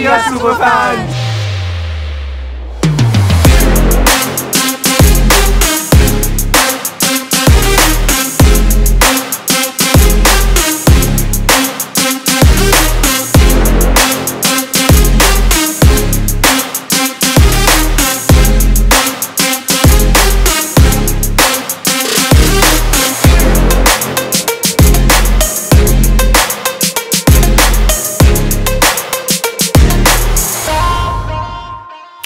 You're super fun!